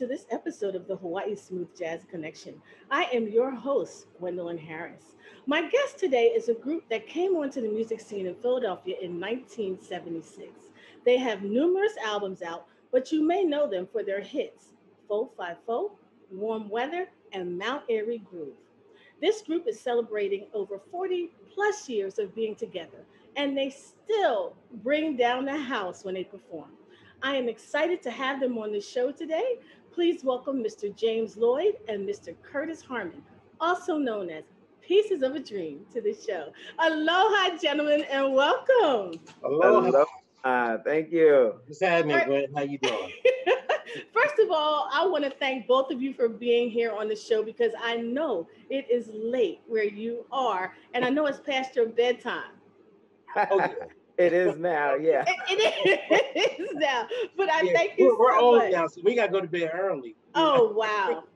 To this episode of the Hawaii Smooth Jazz Connection. I am your host, Gwendolyn Harris. My guest today is a group that came onto the music scene in Philadelphia in 1976. They have numerous albums out, but you may know them for their hits Fo Fi Fo, Warm Weather, and Mount Airy Groove. This group is celebrating over 40 plus years of being together, and they still bring down the house when they perform. I am excited to have them on the show today. Please welcome Mr. James Lloyd and Mr. Curtis Harmon, also known as Pieces of a Dream, to the show. Aloha, gentlemen, and welcome. Aloha. Uh, thank you. What's happening, Gwen? How you doing? First of all, I want to thank both of you for being here on the show because I know it is late where you are, and I know it's past your bedtime. Oh, yeah. It is now, yeah. It, it is now. But I Yeah, thank you We're, so old much. now, so we gotta go to bed early. Oh wow.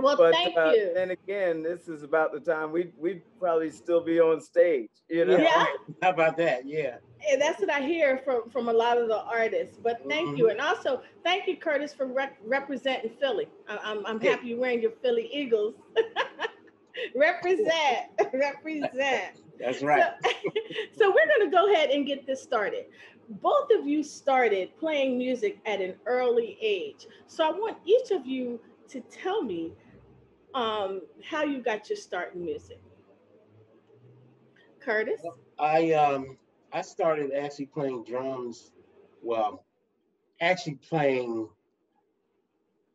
Well, But thank uh, you. then again, this is about the time we we'd probably still be on stage, you know. Yeah. How about that? Yeah. And that's what I hear from from a lot of the artists. But thank you, and also thank you, Curtis, for rep- representing Philly. I- I'm I'm happy you're wearing your Philly Eagles. represent, represent. That's right. So, so we're going to go ahead and get this started. Both of you started playing music at an early age. So I want each of you to tell me um, how you got your start in music. Curtis? I um I started actually playing drums. Well, actually playing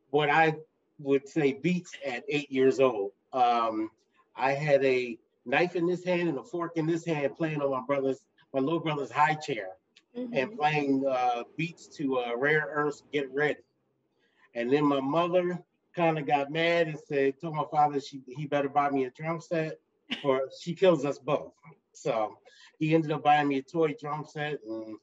what I would say beats at eight years old. Um, I had a knife in this hand and a fork in this hand, playing on my brother's, my little brother's high chair. Mhm. and playing uh, beats to uh, Rare Earth Get Ready. And then my mother kind of got mad and said, told my father she, he better buy me a drum set or she kills us both. So he ended up buying me a toy drum set and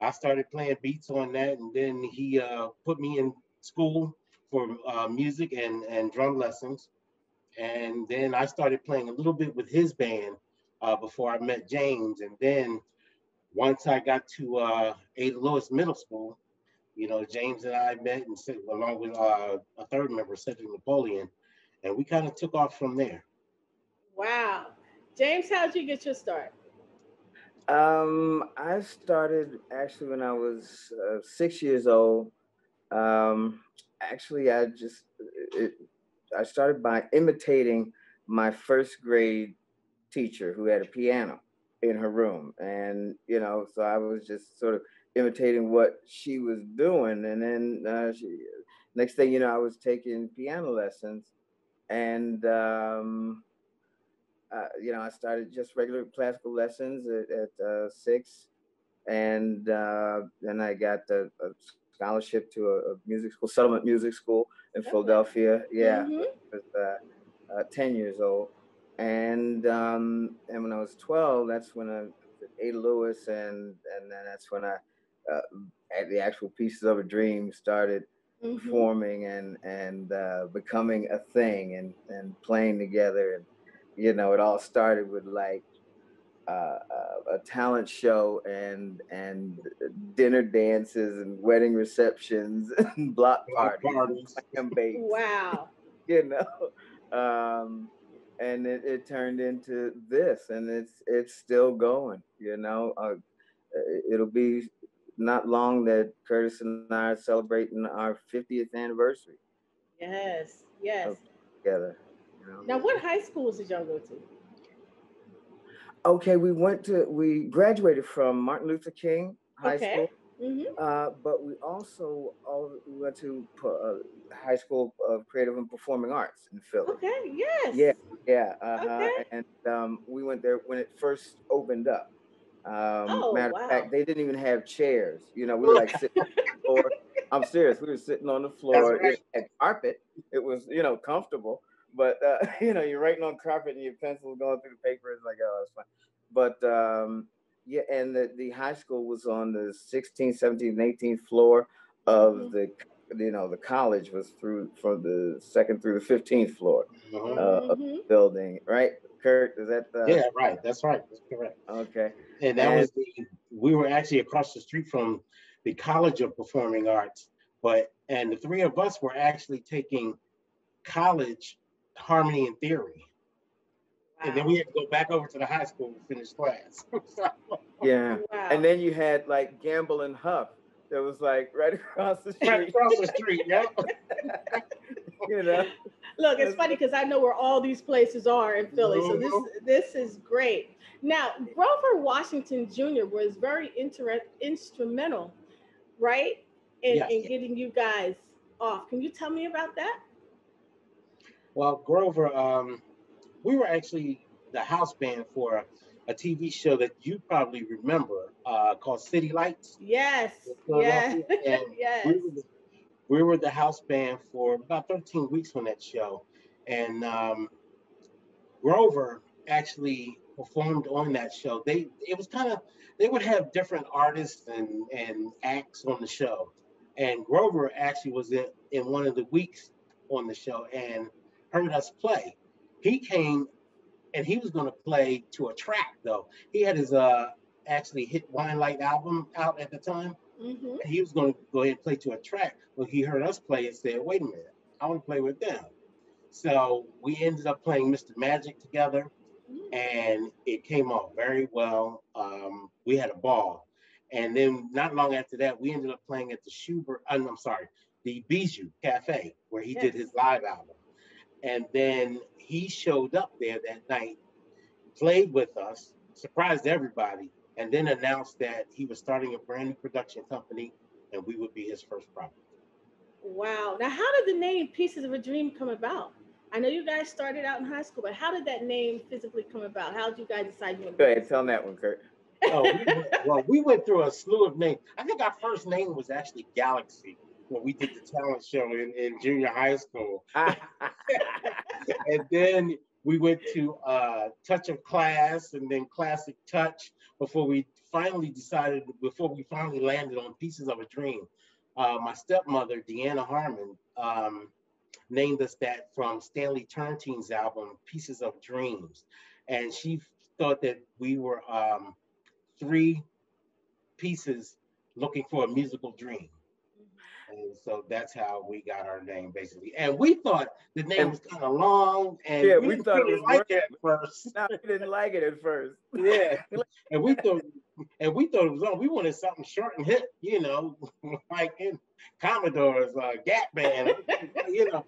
I started playing beats on that. And then he uh, put me in school for uh, music and, and drum lessons. And then I started playing a little bit with his band uh, before I met James. And then once I got to uh, Ada Lewis Middle School, you know, James and I met and sit along with uh, a third member, Cedric Napoleon, and we kind of took off from there. Wow. James, how'd you get your start? Um, I started actually when I was uh, six years old. Um, actually, I just it, I started by imitating my first grade teacher who had a piano in her room, and you know, so I was just sort of imitating what she was doing, and then uh, she, next thing you know, I was taking piano lessons, and um, uh, you know, I started just regular classical lessons at, at uh, six, and uh, then I got a, a scholarship to a, a music school, Settlement Music School in Okay. Philadelphia. Yeah, Mhm. I was uh, uh, ten years old, and um, and when I was twelve, that's when I Ada Lewis, and and then that's when I uh, at the actual Pieces of a Dream started Mhm. forming and and uh, becoming a thing and and playing together and you know it all started with like uh, uh, a talent show and and dinner dances and wedding receptions and block Block parties, parties. and bakes, Wow. you know um and it, it turned into this and it's it's still going you know uh, it'll be not long that curtis and i are celebrating our 50th anniversary Yes. Yes. together you know? Now, what high schools did y'all go to? Okay we went to we graduated from martin luther king high Okay. school hmm Uh, but we also all, we went to uh, High School of Creative and Performing Arts in Philly. Okay. Yes. Yeah, yeah. Uh-huh. Okay. And um, we went there when it first opened up. Um, Oh, matter wow. of fact, they didn't even have chairs. You know, we were like sitting on the floor. I'm serious. We were sitting on the floor. right. It had carpet. It was, you know, comfortable. But uh, you know, you're writing on carpet and your pencil's going through the paper. It's like, oh, it's fine. But um, yeah, and the, the high school was on the 16th, 17th, and 18th floor of Mhm. the, you know, the college was through from the second through the 15th floor Mhm. uh, of Mhm. the building, right? Kurt, is that the yeah, right. That's right. That's correct. okay? And that And- was the, we were actually across the street from the College of Performing Arts, but and the three of us were actually taking college harmony and theory. Wow. And then we had to go back over to the high school to finish class. yeah. Wow. And then you had like Gamble and Huff that was like right across the street. Right across the street, yeah. you know. Look, it's funny because I know where all these places are in Philly, so this mm-hmm. this is great. Now, Grover Washington Jr. was very inter- instrumental, right, in, yes. in getting you guys off. Can you tell me about that? Well, Grover, um, we were actually the house band for a TV show that you probably remember uh, called City Lights. Yes. Yes. yes. We were, the, we were, the, house band for about 13 weeks on that show. And um, Grover actually performed on that show. They it was kind of they would have different artists and, and acts on the show. And Grover actually was in, in one of the weeks on the show and heard us play. He came and he was going to play to a track though. He had his uh actually hit Winelight album out at the time. Mm-hmm. he was going to go ahead and play to a track. but he heard us play and said, "Wait a minute, I want to play with them." So we ended up playing Mr. Magic together, mm-hmm. and it came off very well. Um, we had a ball, and then not long after that, we ended up playing at the Shubert. Uh, I'm sorry, the Bijou Cafe, where he yes. did his live album. And then he showed up there that night, played with us, surprised everybody, and then announced that he was starting a brand new production company and we would be his first project. Wow. Now, how did the name Pieces of a Dream come about? I know you guys started out in high school, but how did that name physically come about? How did you guys decide you Go ahead, tell them that one, Kurt. oh, we went, well, we went through a slew of names. I think our first name was actually Galaxy when we did the talent show in, in junior high school. and then we went to uh, Touch of Class and then Classic Touch before we finally decided, before we finally landed on Pieces of a Dream. Uh, my stepmother, Deanna Harmon, um, named us that from Stanley Turrentine's album, Pieces of Dreams. And she thought that we were um, three pieces looking for a musical dream. And so that's how we got our name basically. And we thought the name was kind of long and yeah, we, we thought it was like it at first. no, we didn't like it at first. Yeah. and we thought and we thought it was long. We wanted something short and hip, you know, like in Commodore's uh, Gap Band, you know.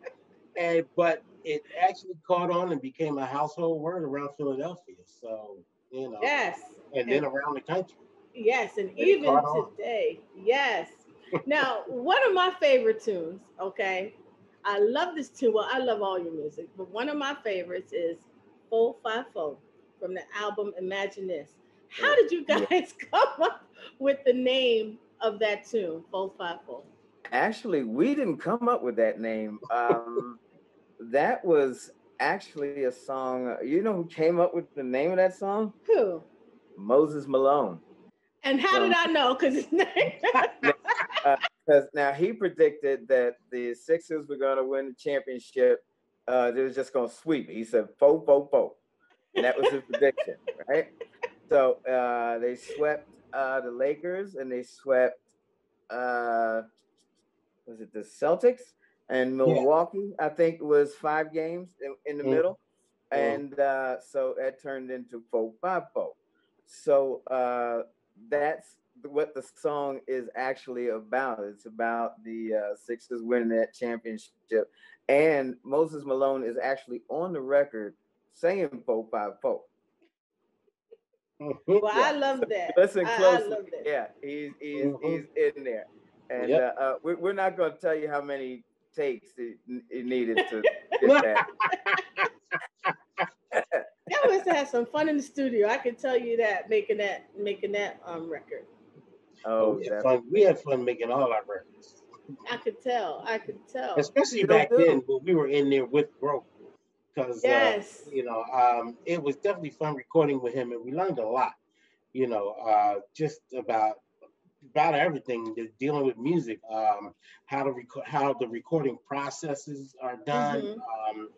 And but it actually caught on and became a household word around Philadelphia. So, you know. Yes. And, and then around the country. Yes, and even today, on. yes, now, one of my favorite tunes, okay, I love this tune. Well, I love all your music, but one of my favorites is 454 from the album Imagine This. How did you guys come up with the name of that tune, 454? Actually, we didn't come up with that name. Um, that was actually a song. You know who came up with the name of that song? Who? Moses Malone. And how did I know? Because his name. Because uh, now he predicted that the Sixers were going to win the championship. Uh, they was just going to sweep. He said four, four, four, and that was his prediction, right? So uh, they swept uh, the Lakers and they swept. Uh, was it the Celtics and Milwaukee? Yeah. I think it was five games in, in the mm. middle, mm. and uh, so that turned into four, five, four. So uh, that's what the song is actually about. It's about the uh, Sixers winning that championship, and Moses Malone is actually on the record saying "four five four. Well, yeah. I love that. Listen closely. Yeah, he's he's mm-hmm. he's in there, and yep. uh, uh, we, we're not going to tell you how many takes it, it needed to get that. that must have had some fun in the studio. I can tell you that making that making that um record. Oh, we had, fun. we had fun making all our records. I could tell. I could tell. Especially you back then when we were in there with Grover. Because uh, yes. Uh, you know, um, it was definitely fun recording with him and we learned a lot, you know, uh, just about about everything dealing with music, um, how to record how the recording processes are done, mm-hmm. um,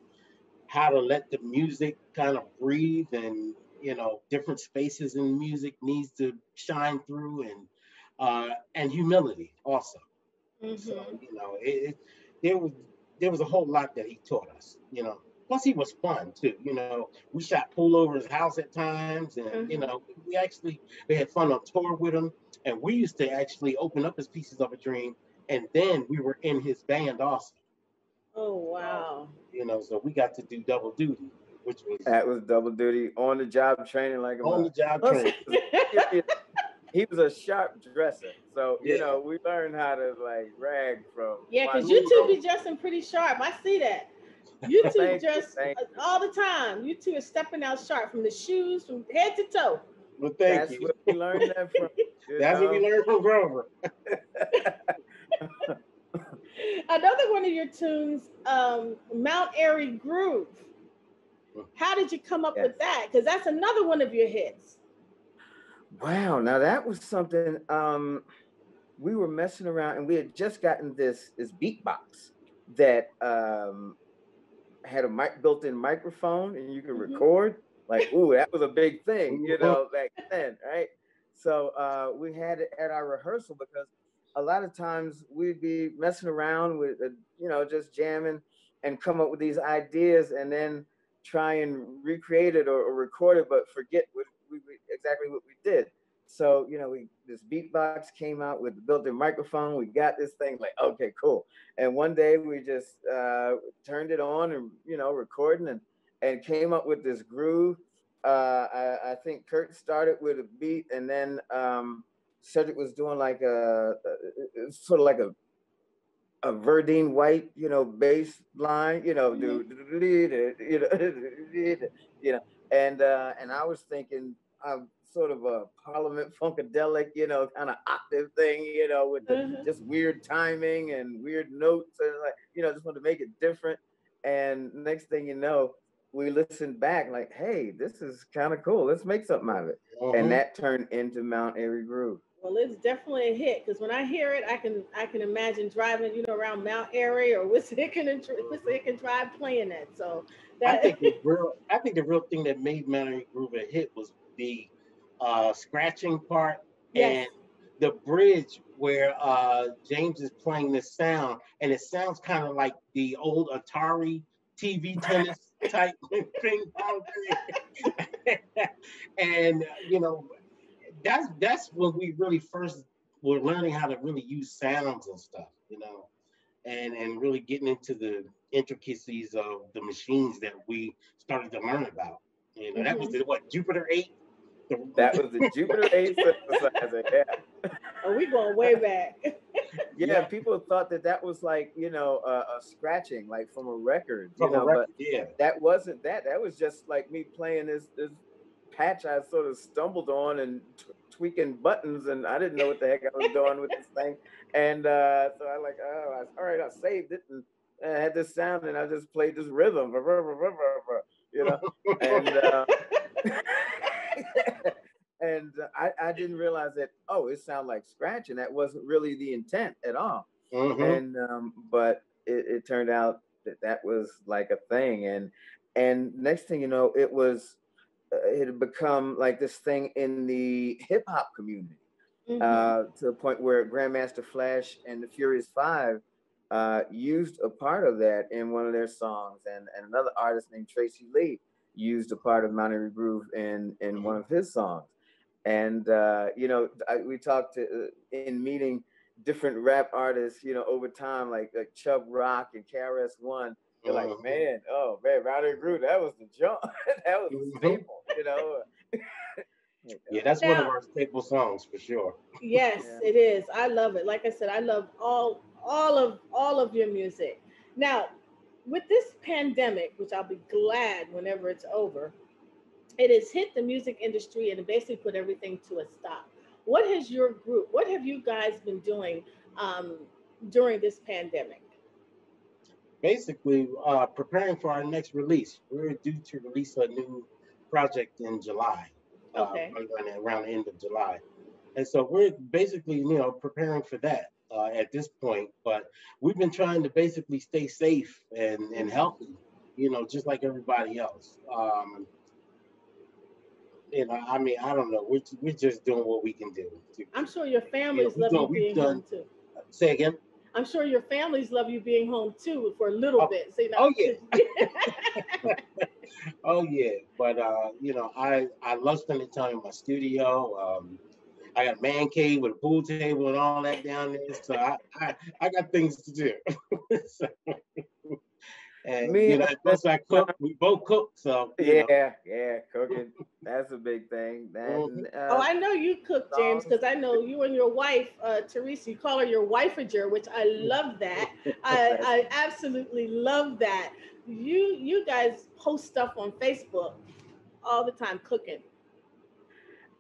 how to let the music kind of breathe and you know different spaces in music needs to shine through and uh, and humility also. Mm-hmm. So you know, it, it, there was there was a whole lot that he taught us. You know, plus he was fun too. You know, we shot pool over his house at times, and mm-hmm. you know, we actually we had fun on tour with him, and we used to actually open up his pieces of a dream, and then we were in his band also. Oh wow! you know, so we got to do double duty, which was that was double duty on the job training, like on the job training. he was a sharp dresser. So, you yeah. know, we learned how to like rag from. Yeah, because you two be dressing pretty sharp. I see that. You two dress all the time. You two are stepping out sharp from the shoes, from head to toe. Well, thank That's you. Where we learned that from. That's know? what we learned from Grover. Another one of your tunes, um, Mount Airy Groove. How did you come up yes. with that? Because that's another one of your hits. Wow, now that was something um, we were messing around, and we had just gotten this this beatbox that um, had a mic built-in microphone, and you could mm-hmm. record. Like, ooh, that was a big thing, you know, back then, right? So uh, we had it at our rehearsal because a lot of times we'd be messing around with, uh, you know, just jamming and come up with these ideas, and then try and recreate it or, or record it, but forget what we, we, exactly what we did. So, you know, we this beatbox came out with the built-in microphone. We got this thing like, okay, cool. And one day we just uh, turned it on and you know, recording and and came up with this groove. Uh, I, I, think Kurt started with a beat, and then um, Cedric was doing like a, a sort of like a a Verdine White, you know, bass line, you know, mm-hmm. you know, you know, and uh, and I was thinking, I'm sort of a Parliament funkadelic, you know, kind of octave thing, you know, with the, mm-hmm. just weird timing and weird notes and like, you know, just want to make it different. And next thing you know, we listened back like, hey, this is kind of cool. Let's make something out of it. And mm-hmm. that turned into Mount Airy Groove. Well, it's definitely a hit because when I hear it, I can I can imagine driving, you know, around Mount Airy or Wissahickon and Wissahickon Drive playing that. So that I think the real I think the real thing that made Airy Groove a hit was the uh, scratching part yes. and the bridge where uh, James is playing this sound, and it sounds kind of like the old Atari TV tennis type thing. and you know, that's that's when we really first were learning how to really use sounds and stuff, you know, and and really getting into the intricacies of the machines that we started to learn about. You know, mm-hmm. that was the, what Jupiter eight that was the Jupiter 8 synthesizer. Yeah. Oh, we going way back. yeah, yeah, people thought that that was like you know a, a scratching like from a record. From you know, record, but yeah. that wasn't that. That was just like me playing this this patch I sort of stumbled on and t- tweaking buttons, and I didn't know what the heck I was doing with this thing. And uh, so I like, oh, I, all right, I saved it and I had this sound, and I just played this rhythm, you know, and. Uh, and I, I didn't realize that oh it sounded like scratching that wasn't really the intent at all mm-hmm. and um, but it, it, turned out that that was like a thing and and next thing you know it was uh, it had become like this thing in the hip-hop community mm-hmm. uh, to the point where grandmaster flash and the furious five uh, used a part of that in one of their songs and, and another artist named tracey lee used a part of Mount Airy Groove in in mm-hmm. one of his songs. And uh, you know, I, we talked to, uh, in meeting different rap artists, you know, over time, like like Chubb Rock and KRS One. You're like, mm-hmm. man, oh man, Mount Airy Groove, that was the jump, that was the mm-hmm. staple, you know. yeah, that's now, one of our staple songs for sure. Yes, yeah. it is. I love it. Like I said, I love all all of all of your music. Now, with this pandemic, which I'll be glad whenever it's over, it has hit the music industry and basically put everything to a stop. What has your group, what have you guys been doing um, during this pandemic? Basically, uh, preparing for our next release. We're due to release a new project in July, uh, okay. uh, around the end of July. And so we're basically, you know, preparing for that uh, at this point. But we've been trying to basically stay safe and, and healthy, you know, just like everybody else. Um, you know, I mean, I don't know. We're, we're just doing what we can do. I'm sure your family's you know, loving being done, home too. Say again. I'm sure your families love you being home too for a little Oh, bit. So you know, oh, yeah. Oh yeah, but uh, you know, I I love spending time in my studio. Um, I got a man cave with a pool table and all that down there, so I I, I got things to do. So, and Me you know, and- plus I cook. We both cook, so Yeah, know. yeah, cooking. That's a big thing. That, Mhm. uh, Oh, I know you cook, James, because I know you and your wife, uh, Teresa, you call her your wifeager, which I love that. I, I absolutely love that. You you guys post stuff on Facebook all the time cooking.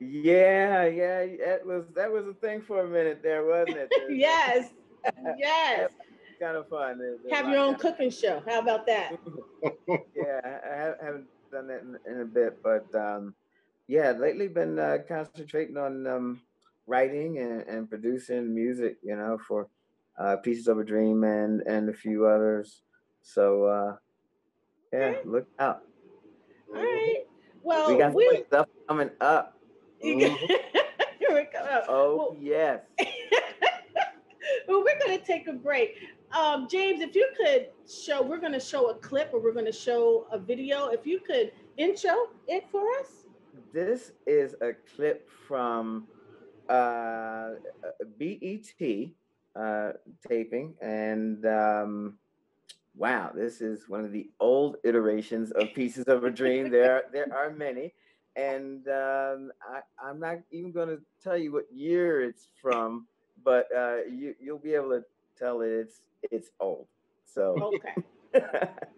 Yeah, yeah. That was that was a thing for a minute there, wasn't it? yes, yes. kind of fun. There's Have your own cooking show. How about that? yeah, I- haven't done that in, in a bit, but um, yeah, lately been uh, concentrating on um, writing and, and producing music, you know, for uh, Pieces of a Dream and and a few others. So uh, yeah, Okay. look out. All right. Well, we got we, stuff coming up. Here we go. Oh Well- yes. well, we're going to take a break. Um, James, if you could show, we're going to show a clip or we're going to show a video. If you could intro it for us. This is a clip from uh, BET uh, taping, and um, wow, this is one of the old iterations of Pieces of a Dream. There, there are many, and um, I, I'm not even going to tell you what year it's from, but uh, you, you'll be able to tell it it's it's old. So. Okay.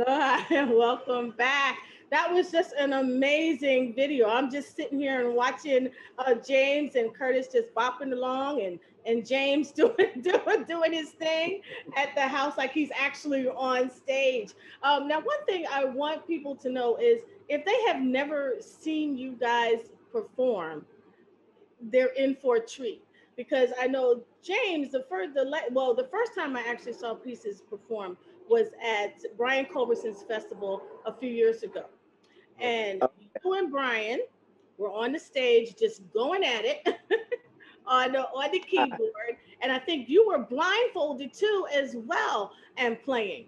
Aloha and welcome back. That was just an amazing video. I'm just sitting here and watching uh, James and Curtis just bopping along and and James doing doing doing his thing at the house like he's actually on stage. Um, now, one thing I want people to know is if they have never seen you guys perform, they're in for a treat because I know James the first the well the first time I actually saw pieces perform was at Brian Culbertson's festival a few years ago. And you and Brian were on the stage just going at it on, the, on the keyboard. And I think you were blindfolded too as well and playing.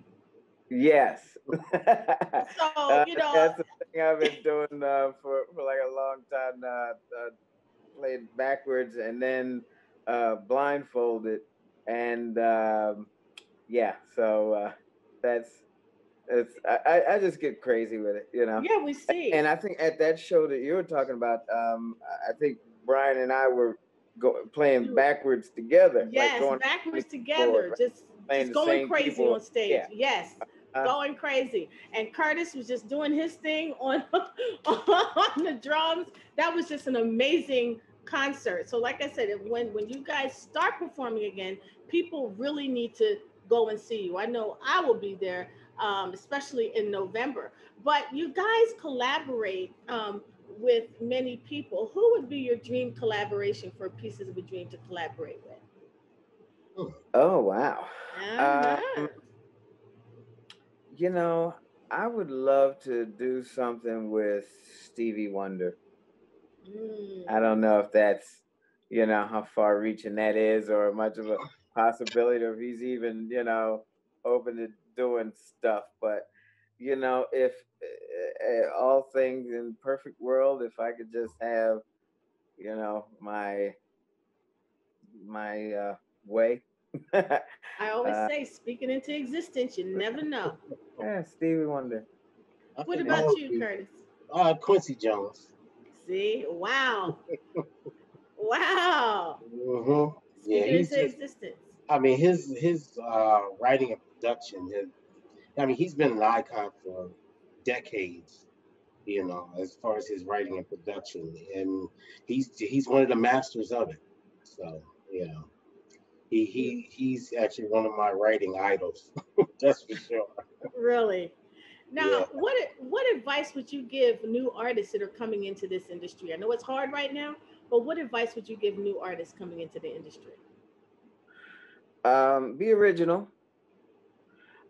Yes. so, you know. That's the thing I've been doing uh, for, for like a long time now. Uh, played backwards and then uh, blindfolded. And um, yeah, so uh, that's it's I, I just get crazy with it, you know. Yeah, we see. And I think at that show that you were talking about, um, I think Brian and I were go, playing backwards together. Yes, like backwards together, forward, just, just going crazy people. on stage. Yeah. Yes. Uh, going crazy. And Curtis was just doing his thing on on the drums. That was just an amazing concert. So like I said, when when you guys start performing again, people really need to go and see you. I know I will be there, um, especially in November. But you guys collaborate um, with many people. Who would be your dream collaboration for Pieces of a Dream to collaborate with? Oh, wow. Uh-huh. Um, you know, I would love to do something with Stevie Wonder. Mm. I don't know if that's, you know, how far reaching that is or much of a possibility of he's even, you know, open to doing stuff. But, you know, if uh, all things in perfect world, if I could just have, you know, my my uh, way. I always uh, say, speaking into existence, you never know. Yeah, Stevie Wonder. I What about all you, of Curtis? Uh, Quincy Jones. See, wow, wow. hmm Yeah, he's into just, existence. I mean, his his uh, writing and production. His, I mean, he's been an icon for decades. You know, as far as his writing and production, and he's he's one of the masters of it. So, you know, he he he's actually one of my writing idols. That's for sure. Really. Now, Yeah. what what advice would you give new artists that are coming into this industry? I know it's hard right now, but what advice would you give new artists coming into the industry? Um, be original.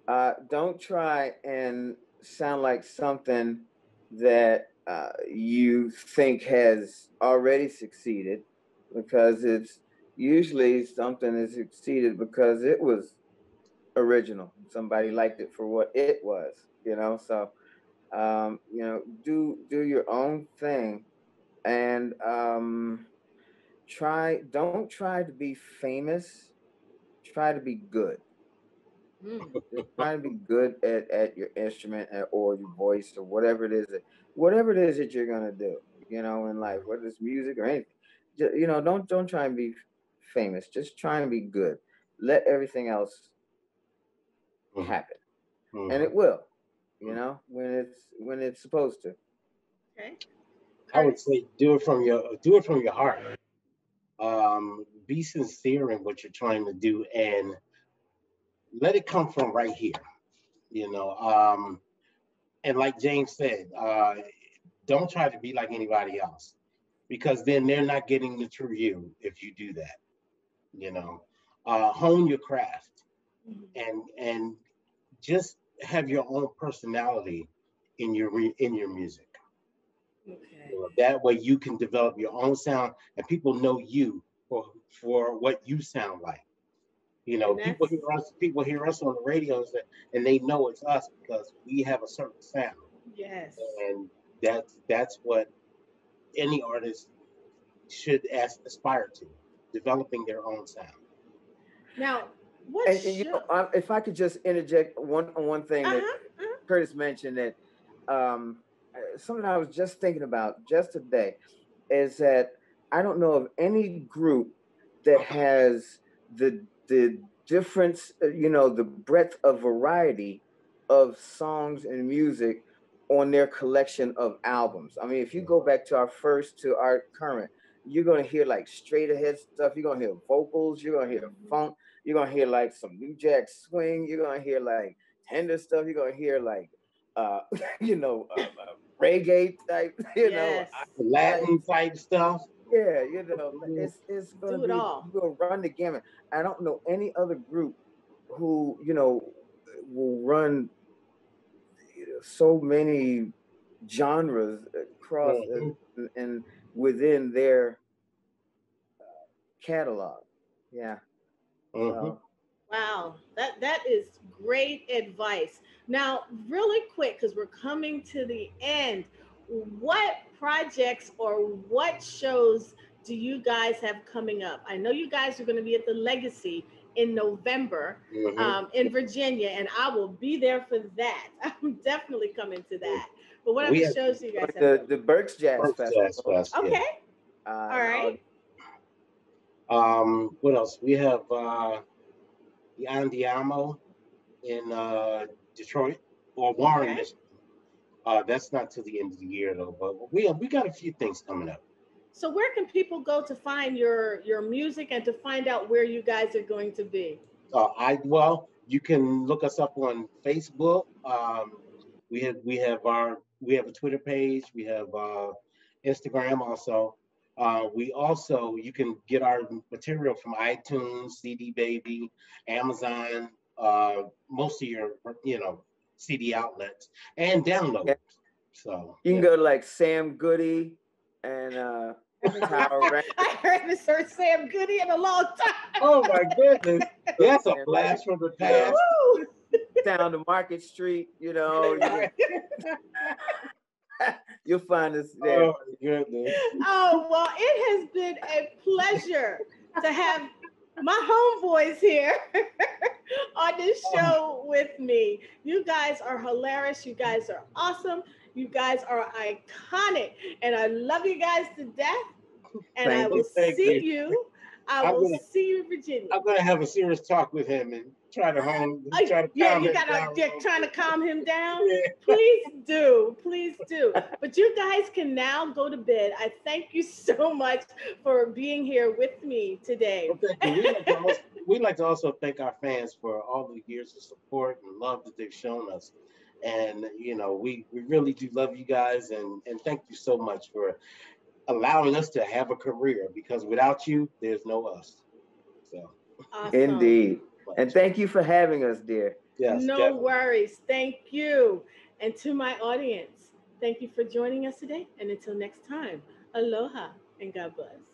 Uh, don't try and sound like something that uh, you think has already succeeded, because it's usually something that succeeded because it was original. Somebody liked it for what it was, you know. So, um, you know, do do your own thing, and um, try. Don't try to be famous. Try to be good. Mm, Try to be good at, at your instrument or your voice or whatever it is that whatever it is that you're gonna do. You know, in life, whether it's music or anything. Ju- You know, don't don't try and be famous. Just try and be good. Let everything else Mhm. happen, Mhm. and it will. You know, when it's when it's supposed to. okay. I would say do it from your do it from your heart. Um, be sincere in what you're trying to do and let it come from right here. You know, um, and like James said, uh, don't try to be like anybody else because then they're not getting the true you if you do that. You know, uh, hone your craft Mhm. and and just have your own personality in your re- in your music. Okay. You know, that way you can develop your own sound and people know you for for what you sound like. You know, people that's- hear us people hear us on the radios and- and they know it's us because we have a certain sound. Yes. And that's that's what any artist should as, aspire to, developing their own sound. Now, what And, and you know, show- um, if I could just interject one one thing that Uh-huh, uh-huh. Curtis mentioned that um, uh, something I was just thinking about just today is that I don't know of any group that has the the difference, uh, you know, the breadth of variety of songs and music on their collection of albums. I mean, if you go back to our first to our current, you're gonna hear like straight ahead stuff. You're gonna hear vocals. You're gonna hear funk. You're gonna hear like some New Jack Swing. You're gonna hear like tender stuff. You're gonna hear like, uh, you know, uh, uh, reggae type. You Yes. know, Latin type stuff. yeah, you know, it's it's gonna Do it be all. we'll run the gamut. I don't know any other group who you know will run so many genres across Mhm. and, and within their uh, catalog. Yeah. Mhm. So, Wow, that that is great advice. Now, really quick, because we're coming to the end, what projects or what shows do you guys have coming up? I know you guys are going to be at the Legacy in November Mhm. um, in Virginia, and I will be there for that. I'm definitely coming to that. But what other We have- shows do you guys the have? the Berks Jazz Berks Festival. Jazz Fest, yeah. Okay, Uh, all right. Um, what else? We have uh, the Andiamo in uh, Detroit or Warren, Okay. Michigan. Uh, that's not till the end of the year though, but we have, we got a few things coming up. So where can people go to find your your music and to find out where you guys are going to be? Uh, I well, you can look us up on Facebook. Um, we have we have our we have a Twitter page. We have uh, Instagram also. Uh, we also you can get our material from iTunes, CD Baby, Amazon, uh, most of your you know CD outlets and download. Yeah. So You can yeah. go to like Sam Goody and uh, Tower I heard this heard Sam Goody in a long time. Oh my goodness, that's a blast from the past. Down to Market Street. You know, you, you'll find us there. Oh goodness. Oh well, it has been a pleasure to have my homeboys here. on this show with me. You guys are hilarious. You guys are awesome. You guys are iconic. And I love you guys to death. And Thank I will thank see you. you. I I'm will gonna- see you in Virginia. I'm gonna have a serious talk with him and try to home. Oh, Try to yeah, you gotta you're trying to calm him down. Yeah. Please do, please do. But you guys can now go to bed. I thank you so much for being here with me today. Well. We'd like, to also, we'd like to also thank our fans for all the years of support and love that they've shown us. And you know, we we really do love you guys, and and thank you so much for allowing us to have a career. Because without you, there's no us. So Awesome. Indeed. And thank you for having us, dear. yes, no definitely. worries. Thank you. And to my audience, thank you for joining us today. And until next time, aloha and God bless.